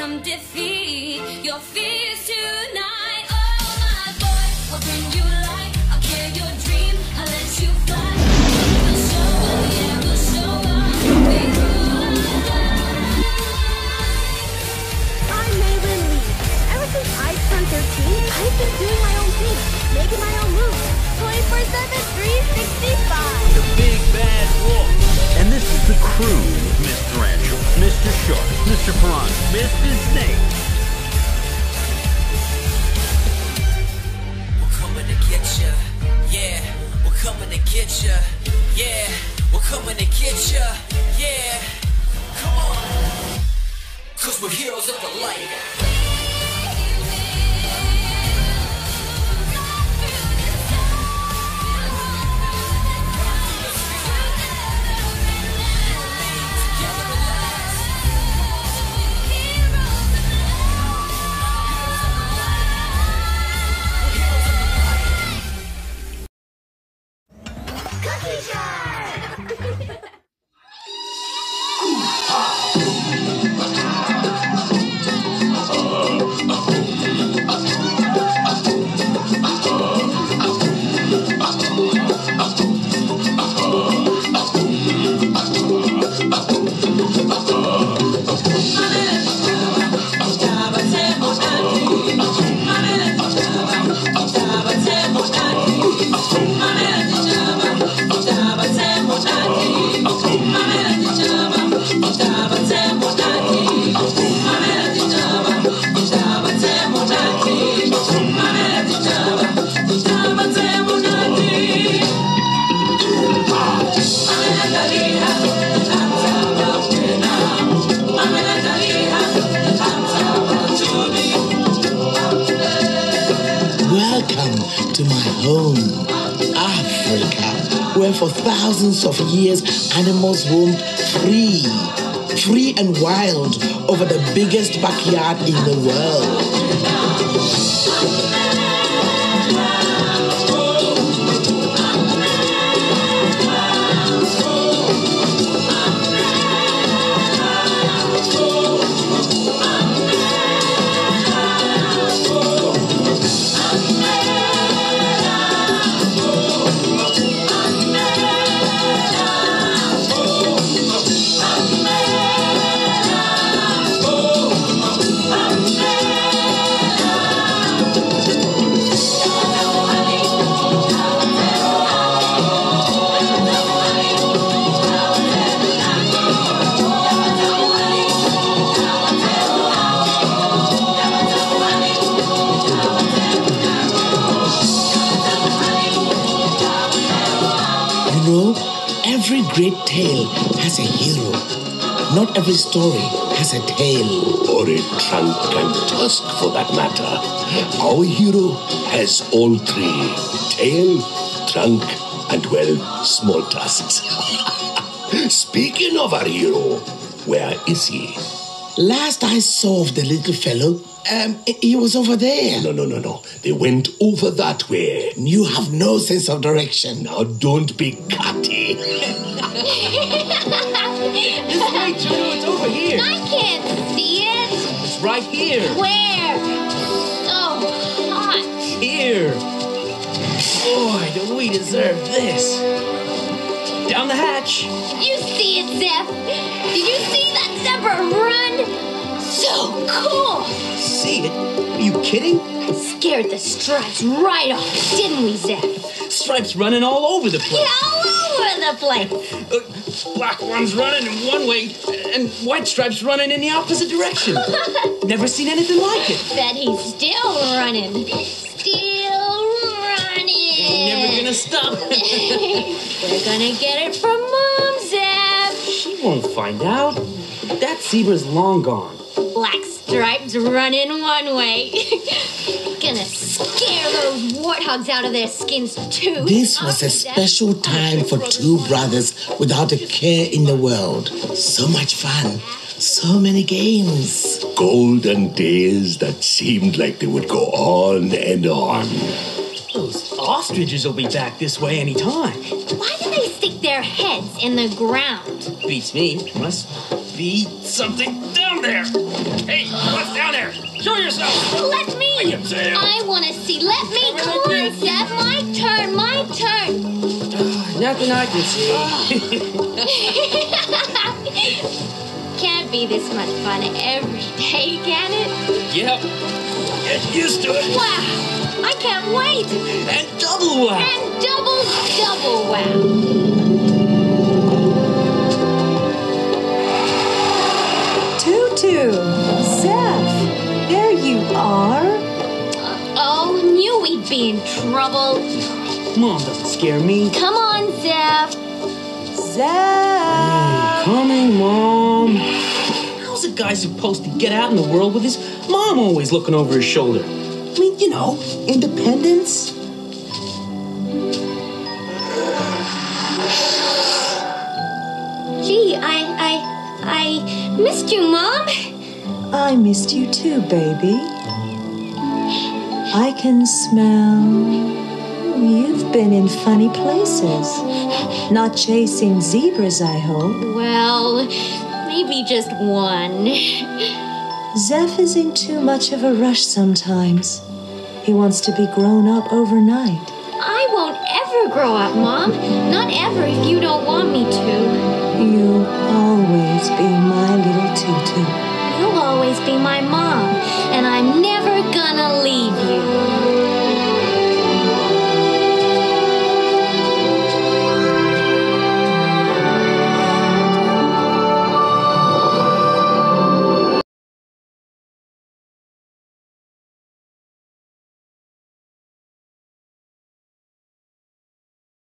come defeat your fears tonight. Oh my boy, what can you like? I'll kill your dream. I'll let you fly. We'll show up, yeah, we'll show up. We I'm Meilin Lee. Ever since I turned 13, I've been doing my own thing, making my own moves. 24 7, 365. The big bad wolf. And this is the crew with Tarantula, Mr. Shark, Mr. Piranha, Mr. Snake. We're coming to get ya. Yeah, we're coming to get ya. Yeah, we're coming to get ya. Yeah, come on. Cause we're heroes of the light. To my home, Africa, where for thousands of years animals roamed free, free and wild over the biggest backyard in the world. Every great tale has a hero. Not every story has a tale. or a trunk and tusk for that matter. Our hero has all three tail, trunk, and, well, small tusks. Speaking of our hero, where is he? Last I saw of the little fellow, um, he was over there. No, no, no, no. They went over that way. You have no sense of direction. Now, don't be catty. This way, Juno, it's over here. I can't see it. It's right here. Where? So hot. Here. Boy, do we deserve this. Down the hatch. You see it, Zeph? Did you see that zebra run? So cool. See it? Are you kidding? Scared the stripes right off, didn't we, Zeph? Stripes running all over the place. All over the place. Uh, black one's running in one way, and white stripes running in the opposite direction. Never seen anything like it. Bet he's still running. Still running. Never gonna stop. We're gonna get it from Mom, Zeph. she won't find out. That zebra's long gone. Black stripes running one way. Gonna scare those warthogs out of their skins too. This was a Aren't we, Zeph? special time for two brothers without a care in the world. So much fun. So many games. Golden days that seemed like they would go on and on. Those ostriches will be back this way anytime. Why do they stick their heads in the ground? Beats me. Must be something down there. Hey, what's down there? Show yourself. Let me. Zeph. I want to see. Let me. Come on, Zeph. My turn. My turn. Ah, nothing I can see. Can't be this much fun every day, can it? yep. Get used to it. Wow. I can't wait. And double wow. And double, double wow. Tutu, Zeph, there you are. Oh, knew we'd be in trouble. Mom doesn't scare me. Come on, Zeph. Zeph. Coming, Mom. How's a guy supposed to get out in the world with his mom always looking over his shoulder? I mean, you know, independence. Gee, I, I, I missed you, Mom. I missed you too, baby. I can smell. You've been in funny places. Not chasing zebras, I hope. Well, maybe just one. Zeph is in too much of a rush sometimes. He wants to be grown up overnight. I won't ever grow up, Mom. Not ever if you don't want me to you too. You'll always be my mom, and I'm never gonna leave you.